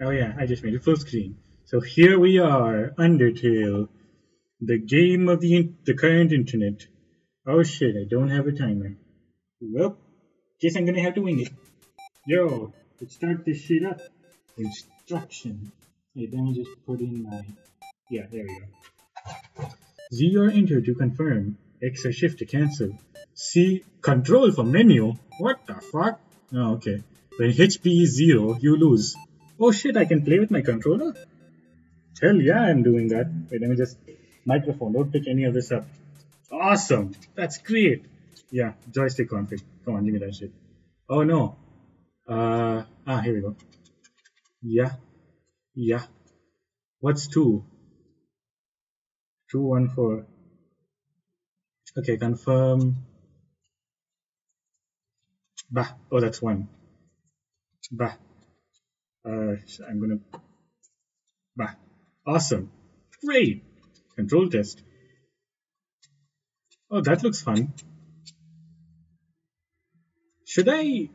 Oh yeah, I just made it full screen. So here we are, Undertale, the game of the the current internet. Oh shit, I don't have a timer. Well, guess I'm gonna have to wing it. Yo, let's start this shit up. Instruction. Hey, let me just put in my. Yeah, there we go. Z or enter to confirm. X or shift to cancel. C control for menu. What the fuck? Oh, okay. When HP is zero, you lose. Oh shit, I can play with my controller? Hell yeah, I'm doing that. Wait, let me just. Microphone, don't pick any of this up. Awesome! That's great! Yeah, joystick config. Come on, give me that shit. Oh no. Uh, ah, here we go. Yeah. Yeah. What's two? Two, one, four. Okay, confirm. Bah. Oh, that's one. Bah. Uh, I'm gonna. Bah. Awesome. Great. Control test. Oh, that looks fun. Should I?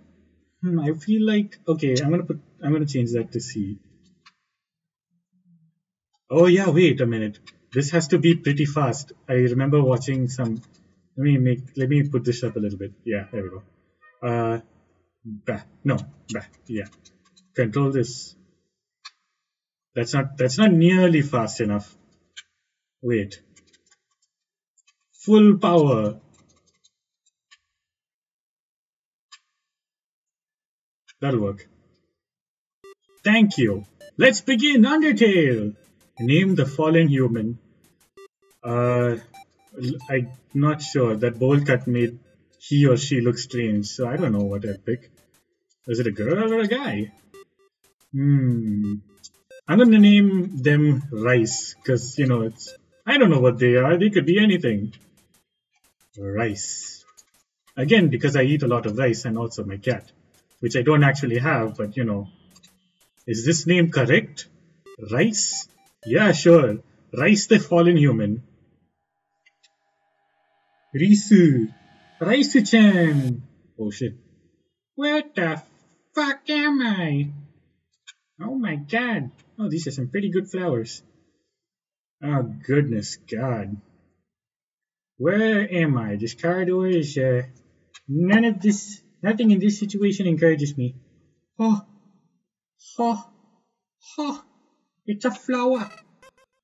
Hmm, I feel like okay. I'm gonna put. I'm gonna change that to C. Oh yeah. Wait a minute. This has to be pretty fast. I remember watching some. Let me make. Let me put this up a little bit. Yeah. There we go. Uh. Bah. No. Bah. Yeah. Control this. That's not. That's not nearly fast enough. Wait. Full power. That'll work. Thank you. Let's begin Undertale. Name the fallen human. Uh, I'm not sure. That bowl cut made he or she look strange, so I don't know what I'd pick. Is it a girl or a guy? Hmm. I'm gonna name them Rice, because, you know, it's. I don't know what they are. They could be anything. Rice. Again, because I eat a lot of rice and also my cat, which I don't actually have, but you know. Is this name correct? Rice? Yeah, sure. Rice the fallen human. Risu. Risu-chan. Oh shit. Where the fuck am I? Oh my god. Oh, these are some pretty good flowers. Oh goodness god. Where am I? This corridor is, uh, none of this, nothing in this situation encourages me. Oh, oh, oh, it's a flower.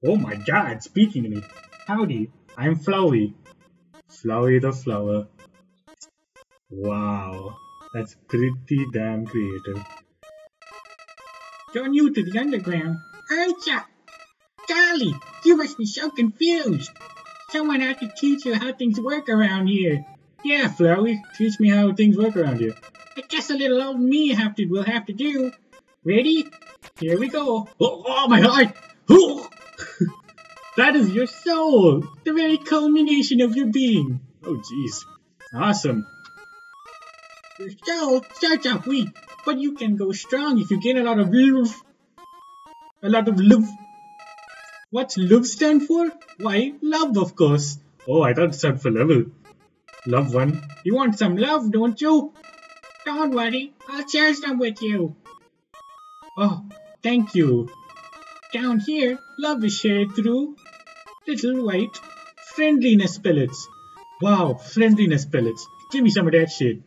Oh my god, speaking to me. Howdy, I'm Flowey. Flowey the flower. Wow, that's pretty damn creative. You're new to the underground, aren't ya? Golly, you must be so confused. Someone had to teach you how things work around here. Yeah, Flowey, teach me how things work around here. I guess a little old me have to will have to do. Ready? Here we go. Oh, oh my heart! Oh. that is your soul, the very culmination of your being. Oh, jeez. Awesome. Your soul starts off weak, but you can go strong if you gain a lot of love. A lot of love. What's love stand for? Why, love, of course. Oh, I thought it stood for level. Love one. You want some love, don't you? Don't worry, I'll share some with you. Oh, thank you. Down here, love is shared through little white friendliness pellets. Wow, friendliness pellets. Give me some of that shit.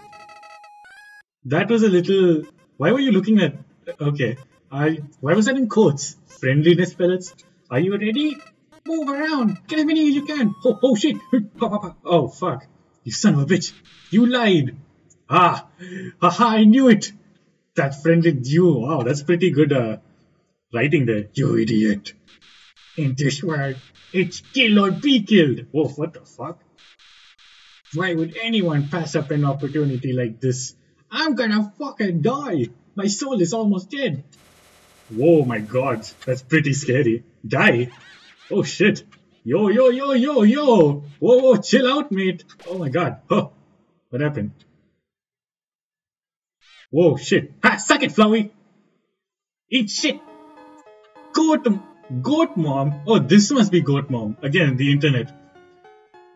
That was a little. Why were you looking at? Okay, I. Why was that in quotes? Friendliness pellets. Are you ready? Move around. Get as many as you can. Oh, oh shit. Oh fuck. You son of a bitch. You lied. Ah. Haha, I knew it. That friendly you. Wow, that's pretty good uh, writing there. You idiot. In this world, it's kill or be killed. Oh, what the fuck? Why would anyone pass up an opportunity like this? I'm gonna fucking die. My soul is almost dead. Whoa, my god, that's pretty scary. Die? Oh shit. Yo, yo, yo, yo, yo. Whoa, whoa, chill out, mate. Oh my god. Huh. What happened? Whoa, shit. Ha, suck it, Flowey. Eat shit. Goat, goat mom. Oh, this must be goat mom. Again, the internet.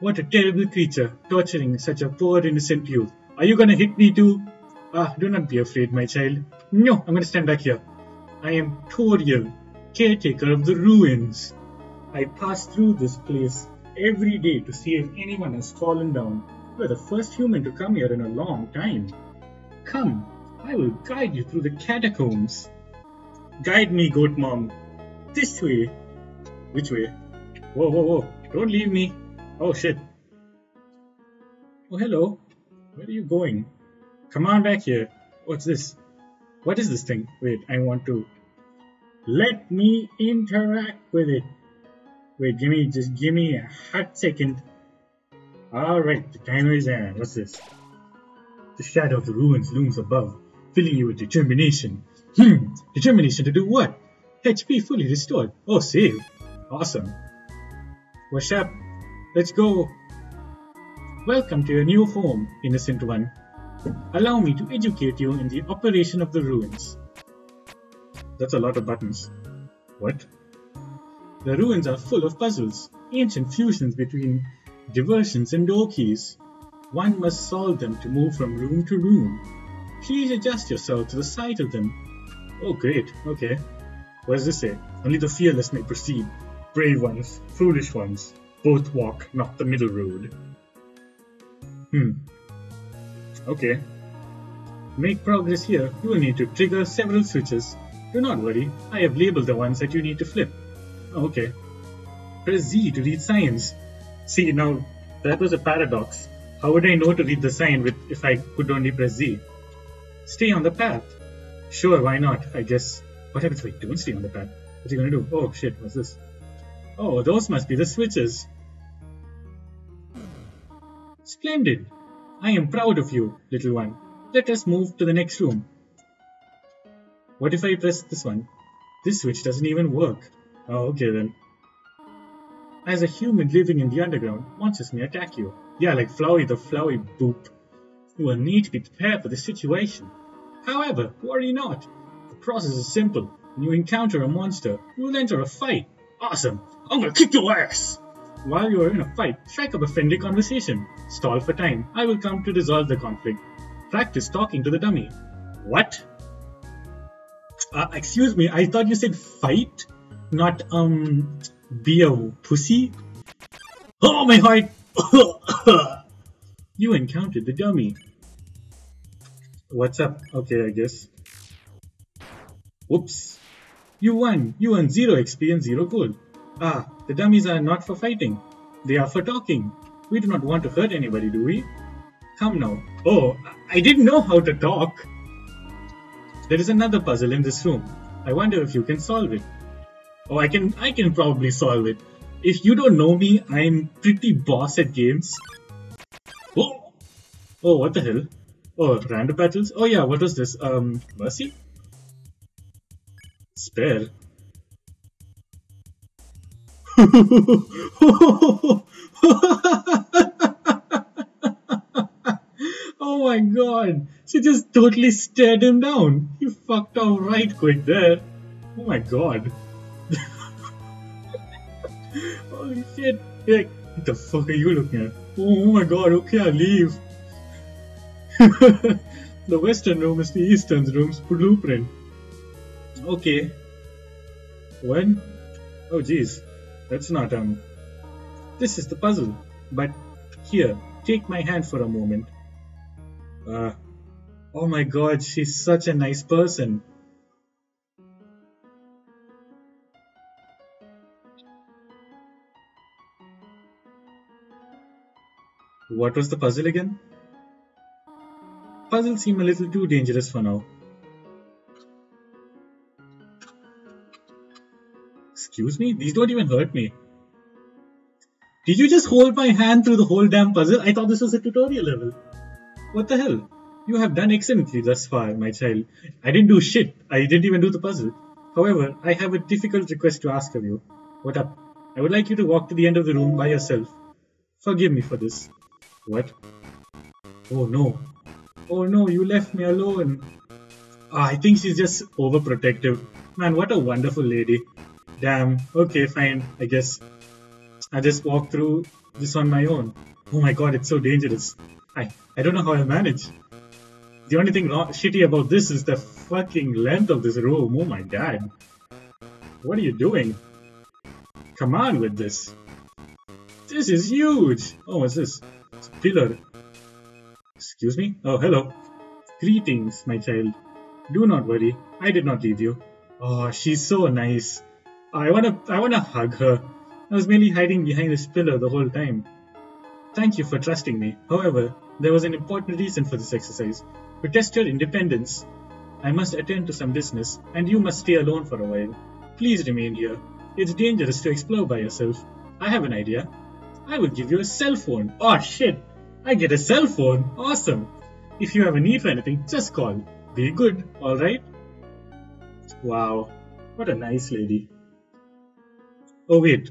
What a terrible creature, torturing such a poor innocent youth. Are you gonna hit me too? Ah, do not be afraid, my child. No, I'm gonna stand back here. I am Toriel, caretaker of the ruins. I pass through this place every day to see if anyone has fallen down. You are the first human to come here in a long time. Come, I will guide you through the catacombs. Guide me, goat mom. This way. Which way? Whoa, whoa, whoa. Don't leave me. Oh shit. Oh, hello. Where are you going? Come on back here. What's this? What is this thing? Wait, I want to. Let me interact with it. Wait, give me, just give me a hot second. Alright, the timer is on. What's this? The shadow of the ruins looms above, filling you with determination. Hmm, determination to do what? HP fully restored. Oh, save. Awesome. What's up? Let's go. Welcome to your new home, innocent one. Allow me to educate you in the operation of the ruins. That's a lot of buttons. What? The ruins are full of puzzles, ancient fusions between diversions and door keys. One must solve them to move from room to room. Please adjust yourself to the sight of them. Oh great, okay. What does this say? Only the fearless may proceed. Brave ones, foolish ones, both walk not the middle road. Hmm. Okay. Make progress here, you will need to trigger several switches. Do not worry, I have labeled the ones that you need to flip. Okay. Press Z to read signs. See, now, that was a paradox. How would I know to read the sign with if I could only press Z? Stay on the path. Sure, why not? I guess. What happens if I don't stay on the path? What are you gonna do? Oh shit, what's this? Oh, those must be the switches. Splendid! I am proud of you, little one. Let us move to the next room. What if I press this one? This switch doesn't even work. Oh, okay then. As a human living in the underground, monsters may attack you. Yeah, like Flowey the Flowey boop. You will need to be prepared for this situation. However, worry not. The process is simple. When you encounter a monster, you will enter a fight. Awesome! I'm gonna kick your ass! While you are in a fight, strike up a friendly conversation. Stall for time. I will come to resolve the conflict. Practice talking to the dummy. What? Uh, excuse me, I thought you said fight, not, um, be a pussy? Oh, my heart! you encountered the dummy. What's up? Okay, I guess. Whoops. You won. You won 0 XP and 0 gold. Ah, the dummies are not for fighting. They are for talking. We do not want to hurt anybody, do we? Come now. Oh, I didn't know how to talk. There is another puzzle in this room. I wonder if you can solve it. Oh, I can I can probably solve it. If you don't know me, I'm pretty boss at games. Oh! Oh, what the hell? Oh, random battles? Oh yeah, what was this? Um, Mercy? Spare? oh my god, she just totally stared him down. He fucked off right quick there. Oh my god. Holy shit. What the fuck are you looking at? Oh, oh my god, okay, I'll leave. the western room is the eastern room's blueprint. Okay. When? Oh jeez. That's not, um... This is the puzzle. But, here, take my hand for a moment. Uh... Oh my god, she's such a nice person. What was the puzzle again? Puzzles seem a little too dangerous for now. Excuse me? These don't even hurt me. Did you just hold my hand through the whole damn puzzle? I thought this was a tutorial level. What the hell? You have done excellently thus far, my child. I didn't do shit. I didn't even do the puzzle. However, I have a difficult request to ask of you. What up? I would like you to walk to the end of the room by yourself. Forgive me for this. What? Oh no. Oh no, you left me alone. Oh, I think she's just overprotective. Man, what a wonderful lady. Damn. Okay, fine. I guess I just walk through this on my own. Oh my god, it's so dangerous. I, I don't know how I manage. The only thing wrong, shitty about this is the fucking length of this room. Oh my god. What are you doing? Come on with this. This is huge. Oh, what's this? It's a pillar. Excuse me? Oh, hello. Greetings, my child. Do not worry. I did not leave you. Oh, she's so nice. I wanna, I wanna hug her. I was merely hiding behind this pillar the whole time. Thank you for trusting me. However, there was an important reason for this exercise. To test your independence. I must attend to some business, and you must stay alone for a while. Please remain here. It's dangerous to explore by yourself. I have an idea. I will give you a cell phone. Oh shit! I get a cell phone. Awesome. If you have a need for anything, just call. Be good, alright? Wow. What a nice lady. Oh wait.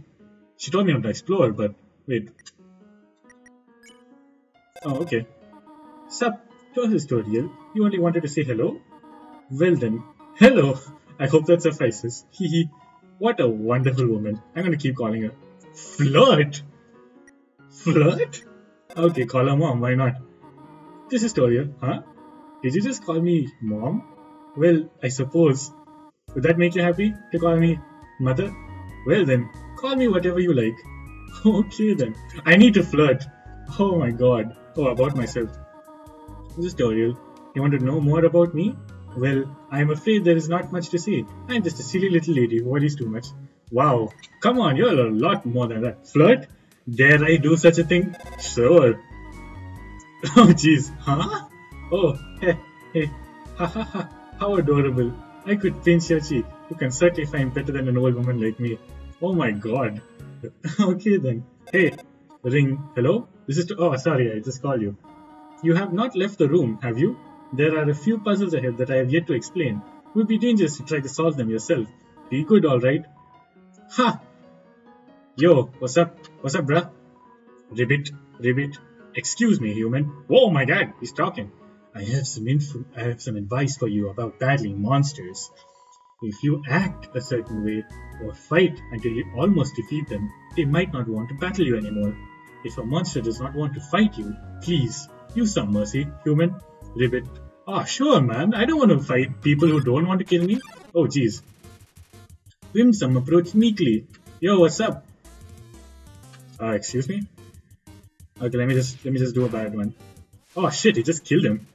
She told me not to explore, but wait. Oh, okay. Sup, to tutorial. You only wanted to say hello? Well then, hello! I hope that suffices. Hehe. what a wonderful woman. I'm gonna keep calling her. Flirt? Flirt? Okay, call her mom, why not? This is Toriel, huh? Did you just call me mom? Well, I suppose. Would that make you happy to call me mother? Well then, call me whatever you like. Okay then. I need to flirt. Oh my god. Oh, about myself. This tutorial. You want to know more about me? Well, I am afraid there is not much to say. I am just a silly little lady who worries too much. Wow. Come on, you're a lot more than that. Flirt? Dare I do such a thing? Sure. Oh jeez, huh? Oh, hey, hey, ha ha ha, how adorable. I could pinch your cheek. You can certainly find better than an old woman like me. Oh my god. okay then. Hey, ring. Hello? This is to- oh sorry, I just called you. You have not left the room, have you? There are a few puzzles ahead that I have yet to explain. It would be dangerous to try to solve them yourself. Be good, alright? Ha! Yo, what's up? What's up, bruh? Ribbit, ribbit. Excuse me, human. Oh my god, he's talking. I have some info I have some advice for you about battling monsters. If you act a certain way or fight until you almost defeat them, they might not want to battle you anymore. If a monster does not want to fight you, please use some mercy, human. Ribbit. Ah, oh, sure, man. I don't want to fight people who don't want to kill me. Oh, jeez. Whimsun approached meekly. Yo, what's up? Uh, excuse me? Okay, let me just let me just do a bad one. Oh shit, he just killed him.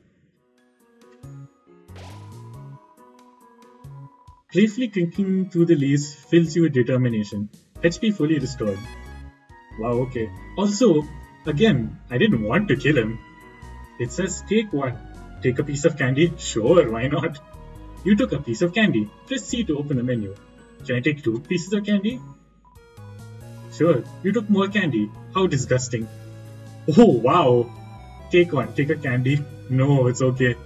Briefly clinking through the leaves fills you with determination. HP fully restored. Wow, okay. Also, again, I didn't want to kill him. It says take one. Take a piece of candy? Sure, why not? You took a piece of candy. Press C to open the menu. Can I take two pieces of candy? Sure, you took more candy. How disgusting. Oh, wow. Take one. Take a candy. No, it's okay.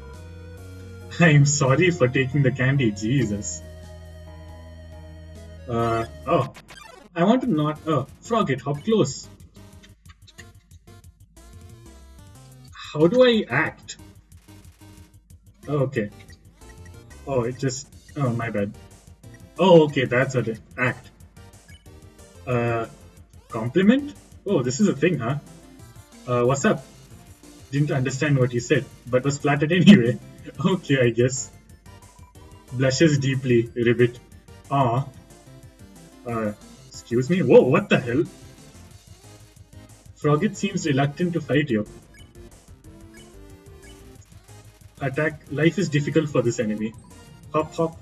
I'm sorry for taking the candy. Jesus. Uh, oh. I want to not. Oh, Froggit. Hop close. How do I act? Oh, okay. Oh, it just... Oh, my bad. Oh, okay, that's a act. Uh, compliment? Oh, this is a thing, huh? Uh, what's up? Didn't understand what you said, but was flattered anyway. okay, I guess. Blushes deeply, Ribbit. Ah. Uh, excuse me? Whoa, what the hell? Froggit seems reluctant to fight you attack. Life is difficult for this enemy. Hop, hop.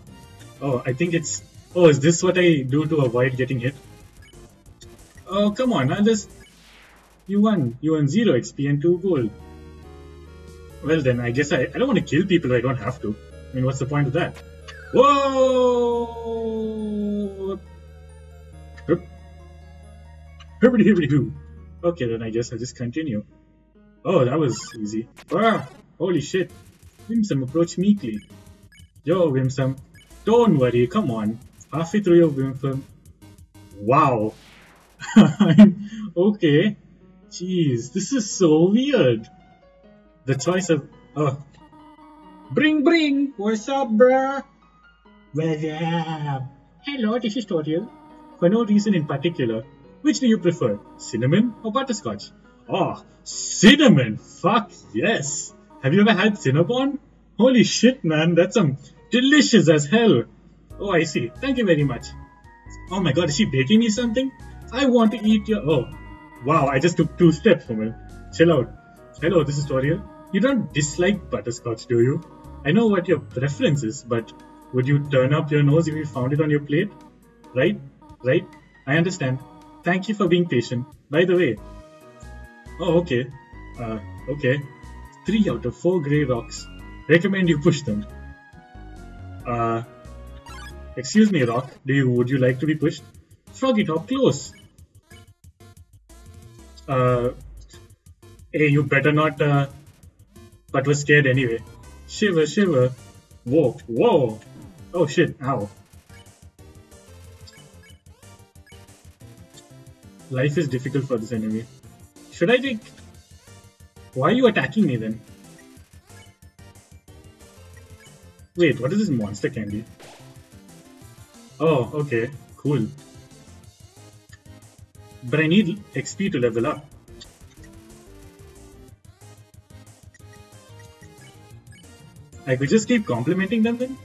Oh, I think it's... Oh, is this what I do to avoid getting hit? Oh, come on, I just... You won. You won 0 XP and 2 gold. Well then, I guess I, I don't want to kill people I don't have to. I mean, what's the point of that? Whoa! Okay, then I guess I'll just continue. Oh, that was easy. Ah! Holy shit. Whimsun approached meekly. Yo, Whimsun. Don't worry, come on. Halfway through your Whimsun. Wow. okay. Jeez, this is so weird. The choice of... Oh. Bring, bring! What's up, bruh? Up? Hello, this is Toriel. For no reason in particular, which do you prefer, cinnamon or butterscotch? Oh, cinnamon! Fuck yes! Have you ever had Cinnabon? Holy shit, man, that's some delicious as hell. Oh, I see. Thank you very much. Oh my god, is she baking me something? I want to eat your. Oh, wow, I just took two steps it. Chill out. Hello, this is Toriel. You don't dislike butterscotch, do you? I know what your preference is, but would you turn up your nose if you found it on your plate? Right? Right? I understand. Thank you for being patient. By the way. Oh, okay. Uh, okay. Three out of four grey rocks. Recommend you push them. Uh, excuse me, Rock. Do you would you like to be pushed? Froggy Top, close. Uh, hey, you better not. Uh, but was scared anyway. Shiver, shiver. Whoa, whoa. Oh shit, ow. Life is difficult for this enemy. Should I take... Why are you attacking me then? Wait, what is this monster candy? Oh, okay, cool. But I need XP to level up. I could just keep complimenting them then?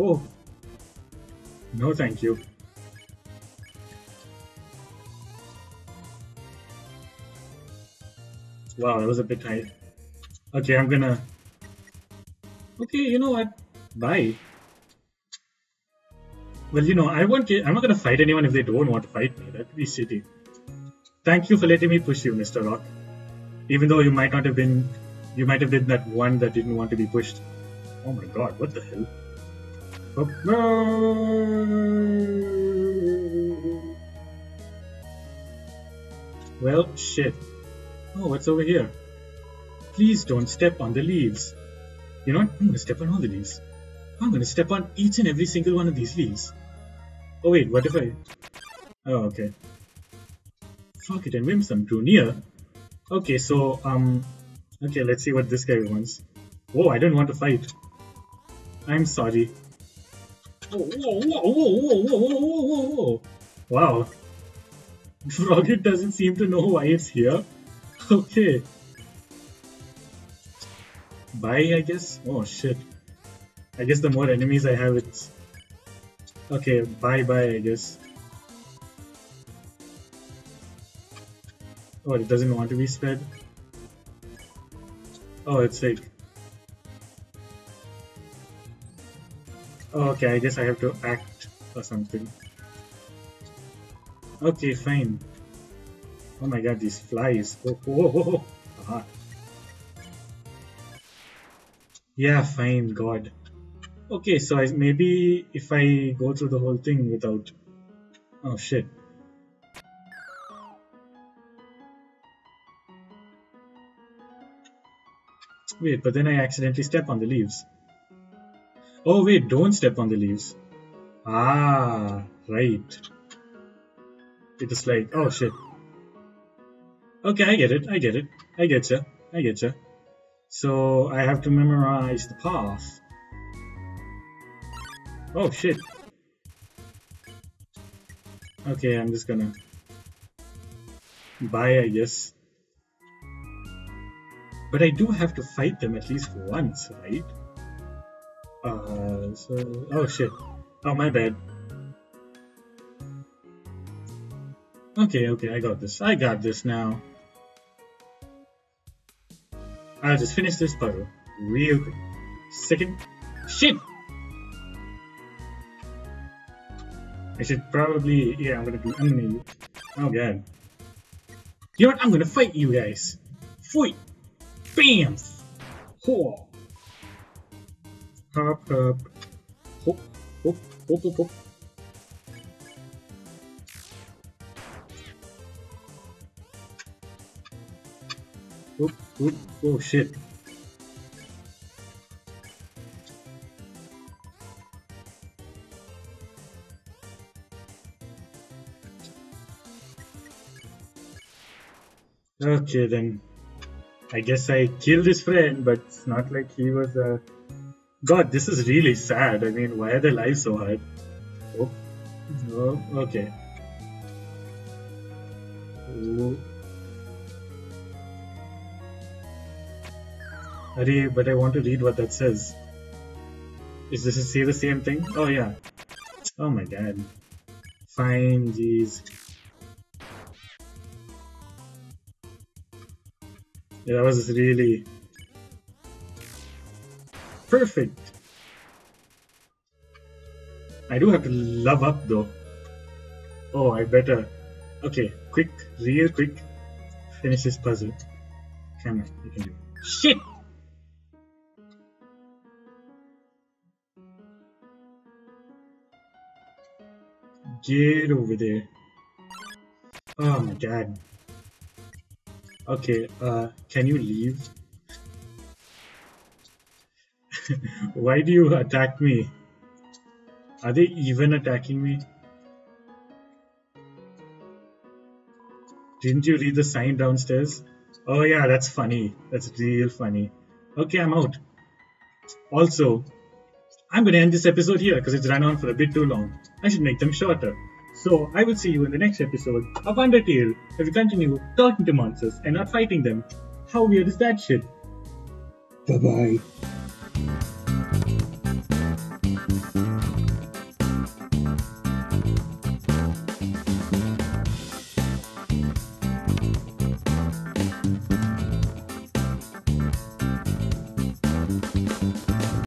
Oh. No thank you. Wow, that was a bit tight. Okay, I'm gonna... Okay, you know what? Bye. Well, you know, I won't. I'm not gonna fight anyone if they don't want to fight me. That'd be shitty. Thank you for letting me push you, Mr. Rock. Even though you might not have been, you might have been that one that didn't want to be pushed. Oh my god, what the hell? Oh, no! Well, shit. Oh, what's over here? Please don't step on the leaves. You know what? I'm gonna step on all the leaves. I'm gonna step on each and every single one of these leaves. Oh wait, what if I... Oh, okay. Fuck it, and Whimsun drew near. Okay, so, um... Okay, let's see what this guy wants. Whoa, I don't want to fight. I'm sorry. Whoa, whoa, whoa, whoa, whoa, whoa, whoa, whoa, whoa. Wow. Froggit doesn't seem to know why it's here. Okay. Bye, I guess? Oh, shit. I guess the more enemies I have, it's... Okay, bye-bye, I guess. Oh, it doesn't want to be spread? Oh, it's like... Oh, okay, I guess I have to act or something. Okay, fine. Oh my god, these flies. Oh, oh, oh, oh. Ah. Yeah, fine, god. Okay, so I, maybe if I go through the whole thing without... Oh shit. Wait, but then I accidentally step on the leaves. Oh wait, don't step on the leaves. Ah, right. It is like, oh shit. Okay, I get it, I get it. I get ya, I get ya. So I have to memorize the path. Oh shit. Okay, I'm just gonna buy, I guess. But I do have to fight them at least once, right? Uh, so... Oh shit. Oh, my bad. Okay, okay, I got this. I got this now. I'll just finish this puzzle real quick. Second. Shit! I should probably, yeah, I'm gonna do, I'm gonna, oh god. You know what, I'm gonna fight you guys. Fight! Bam! Ho! Hop, hop. Hop, hop, hop, hop, hop. Oh shit. Okay then. I guess I killed his friend, but it's not like he was a... God, this is really sad. I mean, why are their lives so hard? Oh, oh okay. But I want to read what that says. Is this say the same thing? Oh yeah. Oh my god. Fine, jeez. Yeah, that was really perfect. I do have to love up though. Oh, I better. Okay, quick, real quick. Finish this puzzle. Come on, you can do it. Shit! Get over there. Oh my god. Okay, uh, can you leave? Why do you attack me? Are they even attacking me? Didn't you read the sign downstairs? Oh yeah, that's funny. That's real funny. Okay, I'm out. Also, I'm going to end this episode here because it's run on for a bit too long. I should make them shorter. So I will see you in the next episode of Undertale as we continue talking to monsters and not fighting them. How weird is that shit? Bye bye.